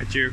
at you.